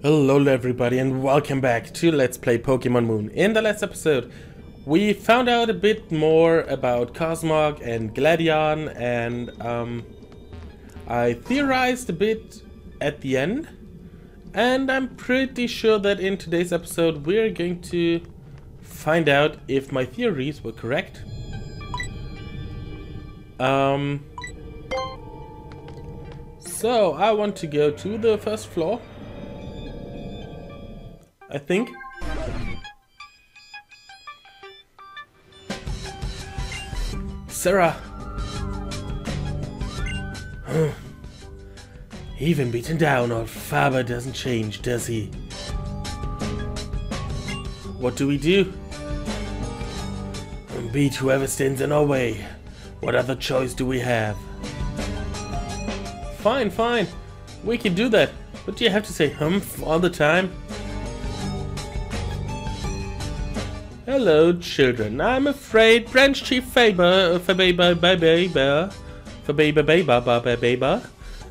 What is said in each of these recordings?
Hello everybody and welcome back to Let's Play Pokemon Moon. In the last episode, we found out a bit more about Cosmog and Gladion and um, I theorized a bit at the end and I'm pretty sure that in today's episode we're going to find out if my theories were correct. Um, so I want to go to the first floor I think. Sarah! Even beaten down, old Faba doesn't change, does he? What do we do? Beat whoever stands in our way. What other choice do we have? Fine, fine. We can do that. But do you have to say humph all the time? Hello, children. I'm afraid Branch Chief Faba, Faba, Faba, Faba, Faba, Faba,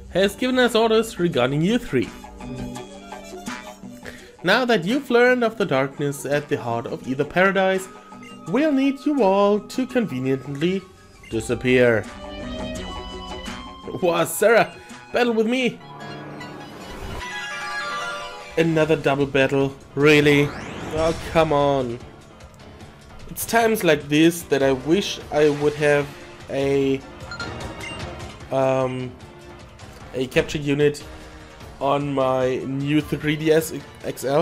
has given us orders regarding you three. Now that you've learned of the darkness at the heart of Aether Paradise, we'll need you all to conveniently disappear. Wow, Sarah, battle with me! Another double battle, really? Oh, come on. It's times like this that I wish I would have a um, a capture unit on my new 3DS XL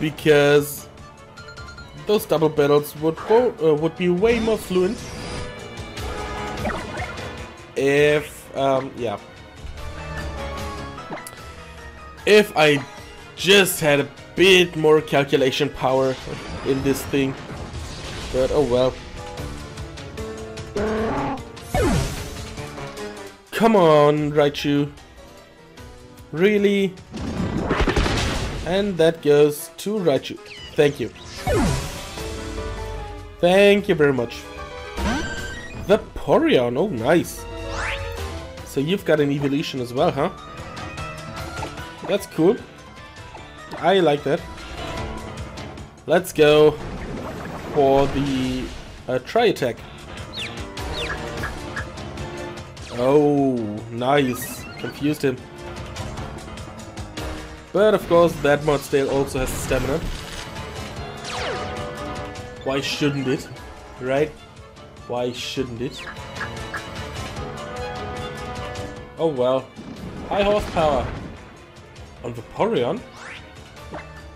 because those double battles would uh, would be way more fluent if um, yeah. If I just had a bit more calculation power in this thing. But oh well. Come on, Raichu. Really? And that goes to Raichu. Thank you. Thank you very much. The Porion, oh nice. So you've got an evolution as well, huh? That's cool. I like that. Let's go for the uh, Tri Attack. Oh, nice. Confused him. But of course, that Mudsdale also has stamina. Why shouldn't it? Right? Why shouldn't it? Oh well. High horsepower. On Vaporeon?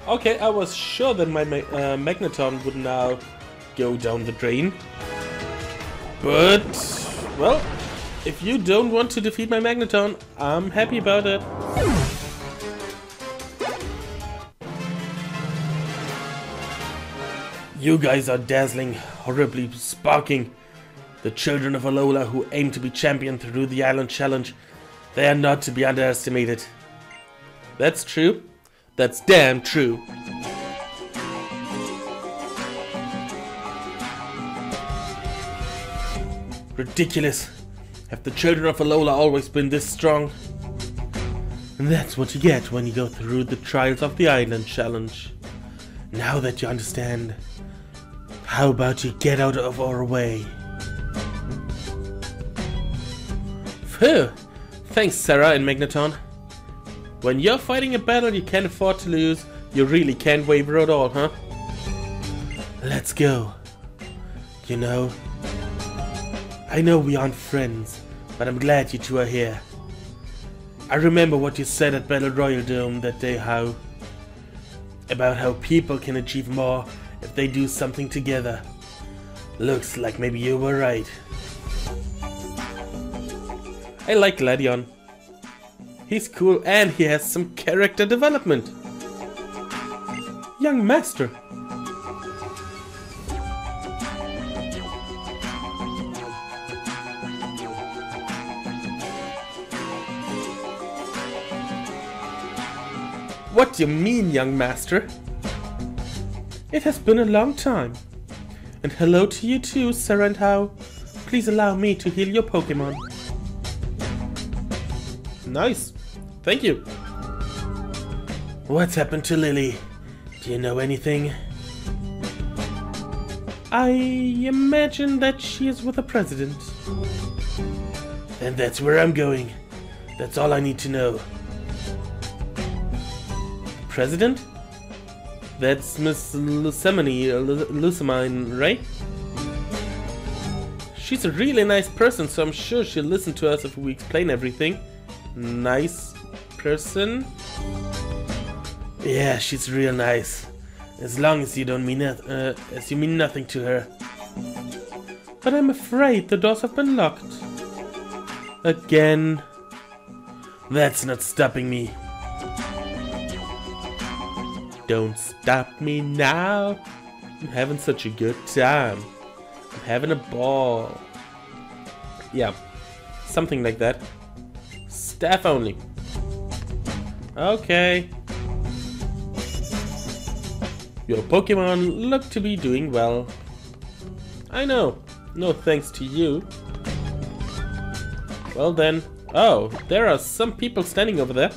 Okay, I was sure that my ma uh, Magneton would now go down the drain. But, well, if you don't want to defeat my Magneton, I'm happy about it. You guys are dazzling, horribly sparking. The children of Alola who aim to be champion through the Island Challenge, they are not to be underestimated. That's true. That's damn true. Ridiculous. Have the children of Alola always been this strong? And that's what you get when you go through the Trials of the Island challenge. Now that you understand, how about you get out of our way? Phew! Thanks, Sarah and Magneton. When you're fighting a battle you can't afford to lose, you really can't waver at all, huh? Let's go. You know, I know we aren't friends, but I'm glad you two are here. I remember what you said at Battle Royal Dome that day how about how people can achieve more if they do something together. Looks like maybe you were right. I like Gladion. He's cool and he has some character development. Young master. What do you mean, young master? It has been a long time. And hello to you too, Hau? Please allow me to heal your Pokemon. Nice. Thank you. What's happened to Lillie? Do you know anything? I imagine that she is with the president. And that's where I'm going. That's all I need to know. President? That's Miss Lusamine, uh, Lusamine, right? She's a really nice person, so I'm sure she'll listen to us if we explain everything. Nice person? Yeah, she's real nice. As long as you don't mean it, uh, as you mean nothing to her. But I'm afraid the doors have been locked. Again. That's not stopping me. Don't stop me now. I'm having such a good time. I'm having a ball. Yeah, something like that. Staff only. Okay. Your Pokemon look to be doing well. I know. No thanks to you. Well then. Oh, there are some people standing over there.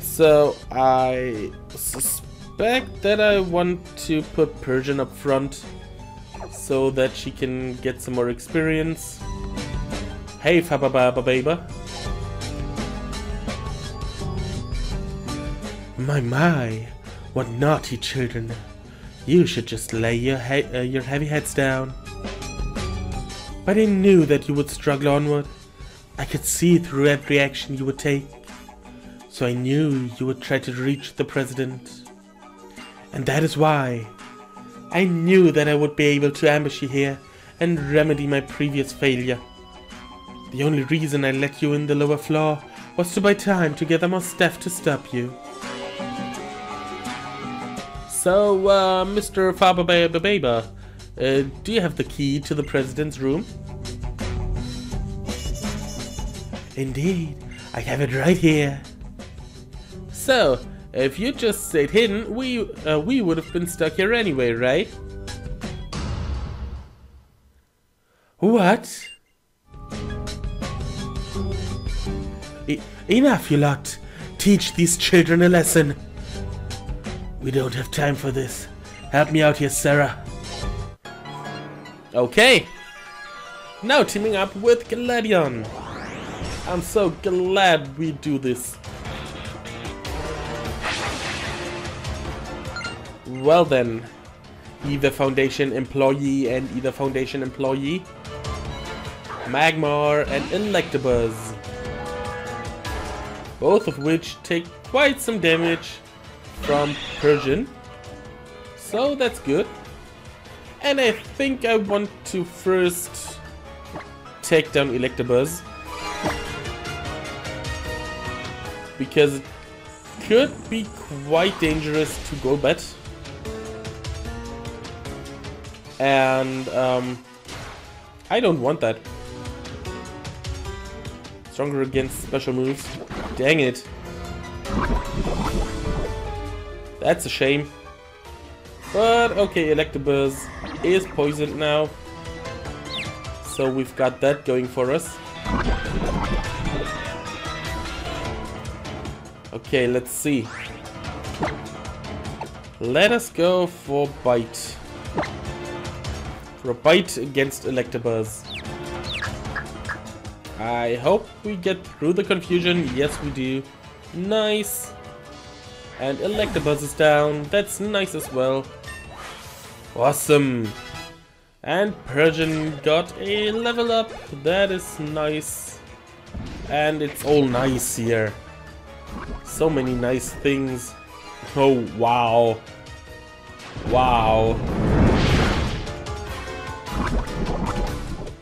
So I suspect that I want to put Persian up front so that she can get some more experience. Hey Fababa My my. What naughty children. You should just lay your, he uh, your heavy heads down. But I knew that you would struggle onward. I could see through every action you would take. So I knew you would try to reach the president. And that is why I knew that I would be able to ambush you here and remedy my previous failure. The only reason I let you in the lower floor was to buy time to gather more staff to stop you. So, uh, Mr. Fabababa, uh, do you have the key to the president's room? Indeed, I have it right here. So, if you just stayed hidden, we uh, we would have been stuck here anyway, right? What? E enough, you lot. Teach these children a lesson. We don't have time for this. Help me out here, Sarah. Okay. Now teaming up with Gladion. I'm so glad we do this. Well then, Aether Foundation employee and Aether Foundation employee. Magmar and Electabuzz. Both of which take quite some damage from Persian. So that's good. And I think I want to first take down Electabuzz. Because it could be quite dangerous to go Golbat. And um, I don't want that. Stronger against special moves. Dang it. That's a shame. But okay, Electabuzz is poisoned now. So we've got that going for us. Okay, let's see. Let us go for Bite. For a Bite against Electabuzz. I hope we get through the confusion. Yes, we do. Nice. And Electabuzz is down. That's nice as well. Awesome. And Persian got a level up. That is nice. And it's all nice here. So many nice things. Oh, wow. Wow.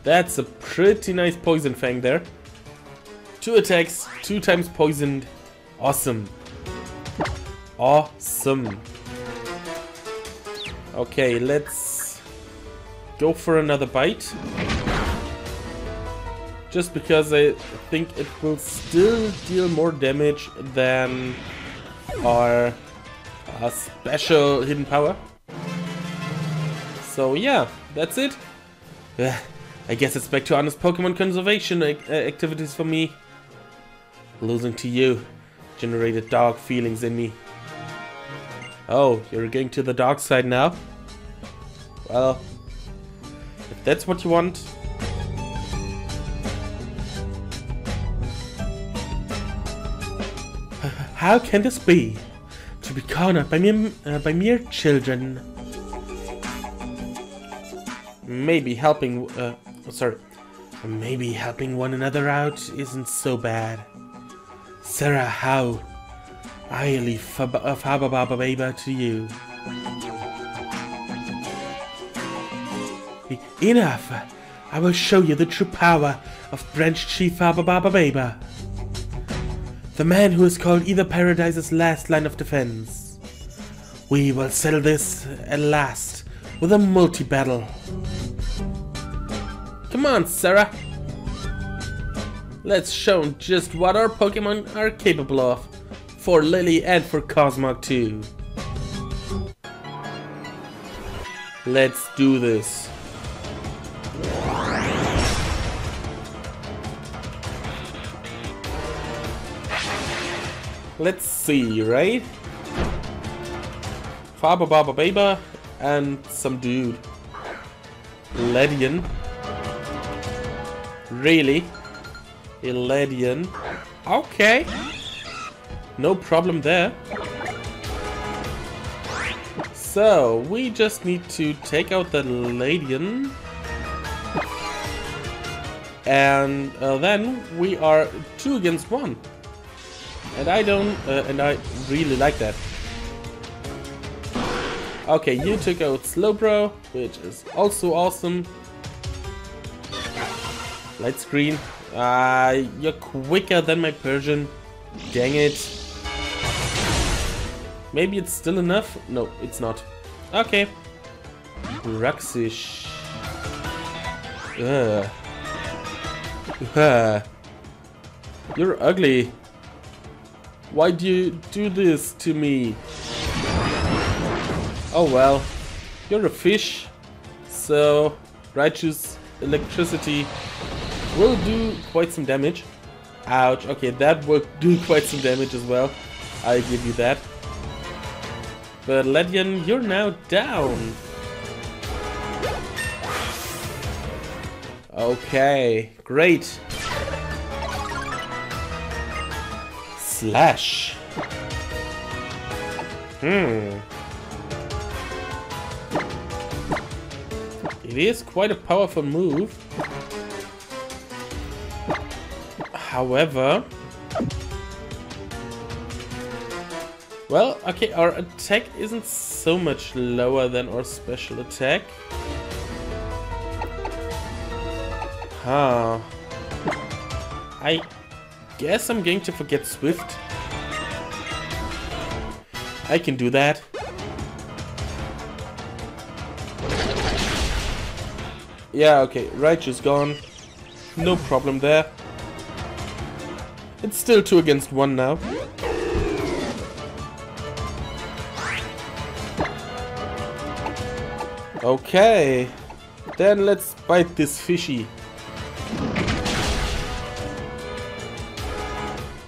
That's a pretty nice Poison Fang there. Two attacks, two times poisoned. Awesome. Awesome. Okay, let's go for another bite. Just because I think it will still deal more damage than our uh, special hidden power. So yeah, that's it. I guess it's back to honest Pokemon conservation activities for me. Losing to you generated dark feelings in me. Oh, you're going to the dark side now? Well, if that's what you want. How can this be? To be cornered by mere, uh, by mere children. Maybe helping, uh, sorry. Maybe helping one another out isn't so bad. Sarah, Hau? I leave Fababa Baby to you. Enough! I will show you the true power of Branch Chief Fababa Baby. The man who is called Aether Paradise's last line of defense. We will settle this at last with a multi-battle. Come on, Sarah! Let's show just what our Pokemon are capable of. For Lillie and for Cosmog too. Let's do this. Let's see, right? Faba Baba Baba and some dude. Ledian. Really? Eladian. Okay. No problem there. So, we just need to take out the Ladian. And uh, then we are two against one. And I don't, uh, and I really like that. Okay, you took out Slowbro, which is also awesome. Light screen. Uh, you're quicker than my Persian. Dang it. Maybe it's still enough? No, it's not. Okay. Bruxish. Ugh. Ugh. You're ugly. Why do you do this to me? Oh well. You're a fish. So, Raichu's electricity will do quite some damage. Ouch. Okay, that will do quite some damage as well. I give you that. But Ledian, you're now down. Okay, great. Slash. Hmm. It is quite a powerful move. However... Well, okay, our attack isn't so much lower than our special attack. Huh. I guess I'm going to forget Swift. I can do that. Yeah, okay, Raichu's gone. No problem there. It's still two against one now. Okay. Then let's bite this fishy.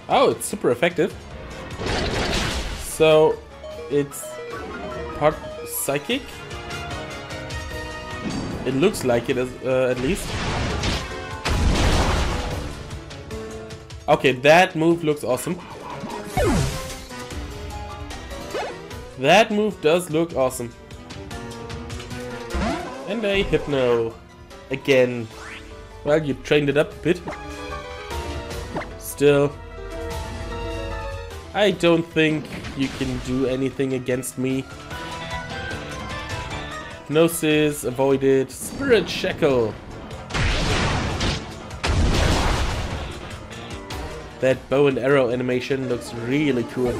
Oh, it's super effective. So, it's part psychic? It looks like it, as, uh, at least. Okay, that move looks awesome. That move does look awesome. And a Hypno. Again. Well, you trained it up a bit. Still. I don't think you can do anything against me. Gnosis, avoided. Spirit Shackle. That bow and arrow animation looks really cool.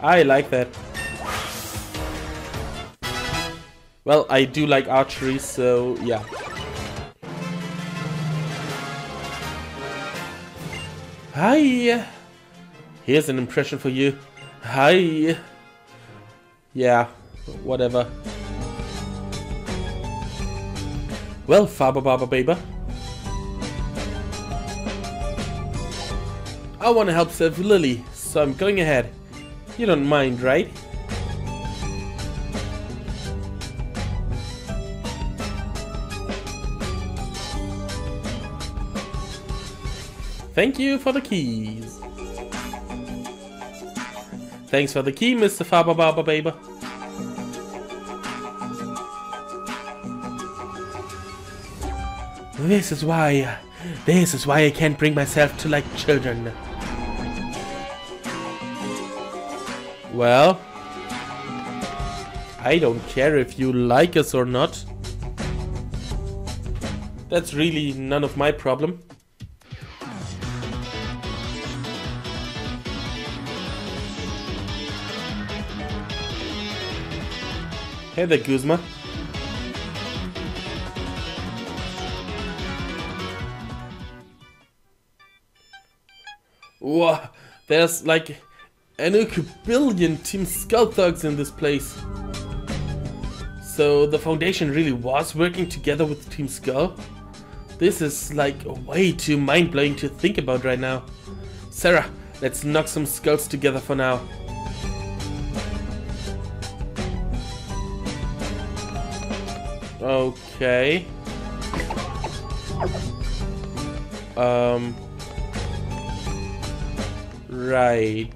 I like that. Well, I do like archery, so yeah. Hi! Here's an impression for you. Hi! Yeah, whatever. Well, Faber Barber Baber, I want to help save Lillie, so I'm going ahead. You don't mind, right? Thank you for the keys. Thanks for the key, Mr. Faber Barber Baber. This is why, this is why I can't bring myself to like children. Well, I don't care if you like us or not. That's really none of my problem. Hey there, Guzma. Whoa, there's like an billion Team Skull thugs in this place. So the Foundation really was working together with Team Skull? This is like way too mind-blowing to think about right now. Sarah, let's knock some skulls together for now. Okay. Um. Right.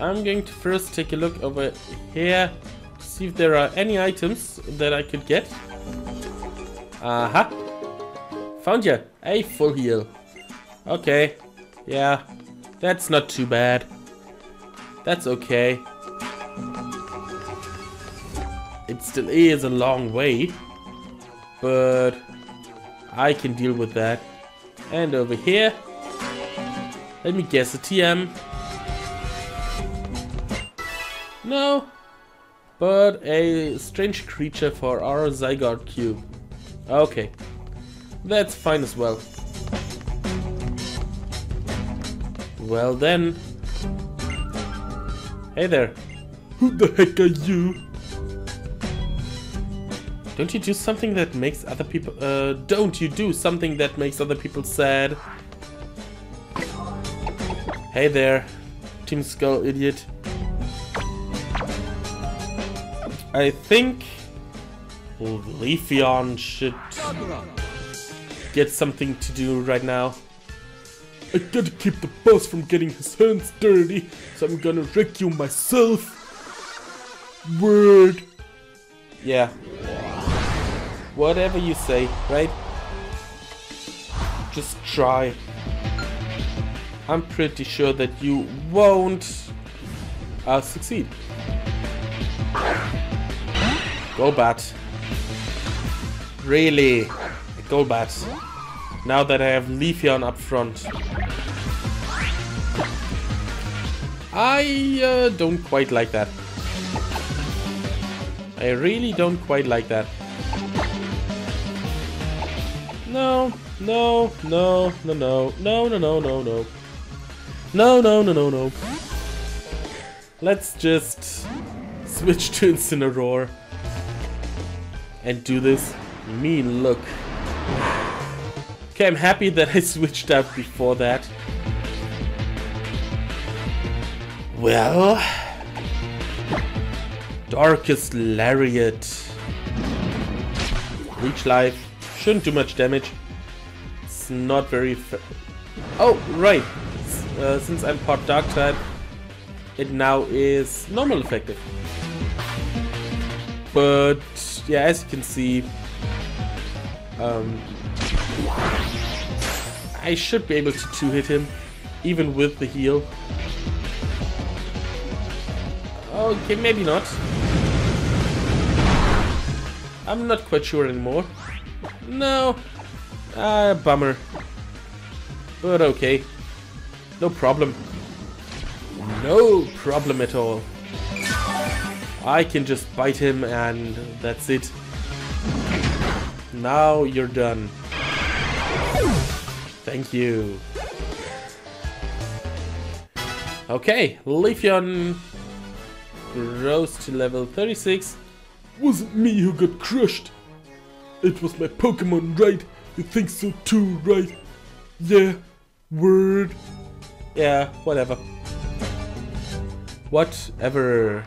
I'm going to first take a look over here to see if there are any items that I could get. Aha. Found you. A full heal. Okay. Yeah. That's not too bad. That's okay. It still is a long way. But I can deal with that. And over here, let me guess, a TM. No, but a strange creature for our Zygarde cube. Okay, that's fine as well. Well then. Hey there. Who the heck are you? Don't you do something that makes other people... Uh, don't you do something that makes other people sad? Hey there, Team Skull idiot. I think Leafeon should get something to do right now. I gotta keep the boss from getting his hands dirty, so I'm gonna wreck you myself. Word. Yeah. Whatever you say, right? Just try. I'm pretty sure that you won't uh, succeed. Golbat. Really? Golbat. Now that I have Leafeon up front. I uh, don't quite like that. I really don't quite like that. No, no, no, no, no, no, no, no, no, no. No, no, no, no, no. Let's just switch to Incineroar and do this mean look. Okay, I'm happy that I switched out before that. Well... Darkest Lariat. Leech Life. Shouldn't do much damage. It's not very... Oh, right uh, since I'm part dark type, it now is normal effective. But yeah, as you can see, um, I should be able to two hit him, even with the heal. Okay, maybe not. I'm not quite sure anymore. No. Ah, uh, bummer. But okay. No problem. No problem at all. I can just bite him and that's it. Now you're done. Thank you. Okay, Leafeon rose to level 36. Wasn't me who got crushed. It was my Pokemon, right? You think so too, right? Yeah, Word. Yeah, whatever. Whatever.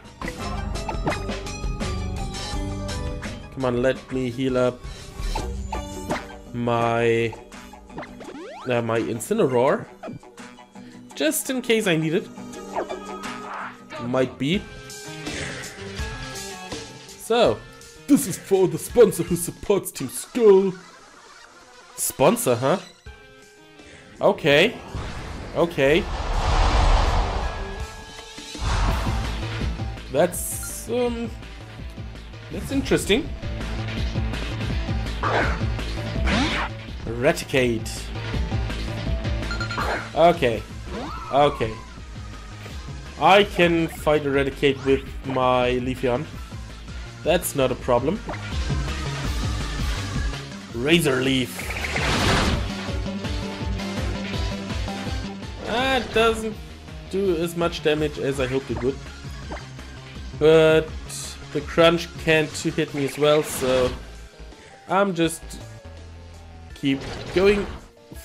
Come on, let me heal up my uh, my Incineroar. Just in case I need it. Might be. So, this is for the sponsor who supports Team Skull. Sponsor, huh? Okay. Okay. That's, um... That's interesting. Raticate. Okay. Okay. I can fight Eradicate with my Leafeon. That's not a problem. Razor Leaf. That doesn't do as much damage as I hoped it would. But the crunch can't hit me as well, so I'm just keep going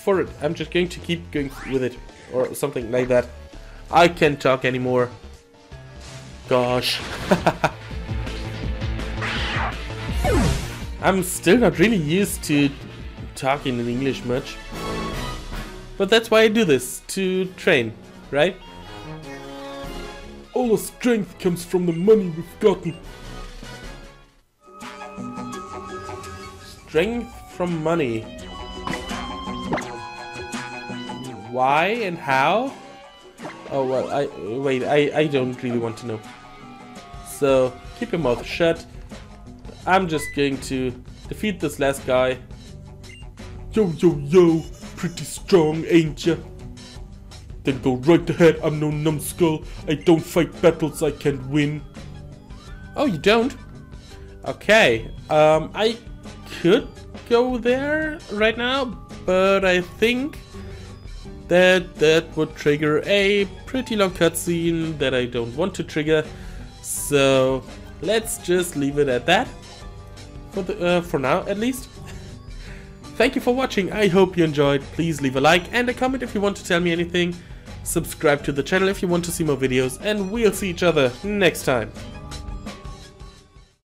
for it. I'm just going to keep going with it or something like that. I can't talk anymore. Gosh. I'm still not really used to talking in English much. But that's why I do this, to train, right? All the strength comes from the money we've gotten. Strength from money. Why and how? Oh well, I wait. I I don't really want to know. So keep your mouth shut. I'm just going to defeat this last guy. Yo yo yo, pretty strong, ain't ya? Then go right ahead. I'm no numbskull. I don't fight battles I can't win. Oh, you don't? Okay. Um, I could go there right now, but I think that that would trigger a pretty long cutscene that I don't want to trigger. So let's just leave it at that for the uh, for now at least. Thank you for watching. I hope you enjoyed. Please leave a like and a comment if you want to tell me anything. Subscribe to the channel if you want to see more videos and we'll see each other next time.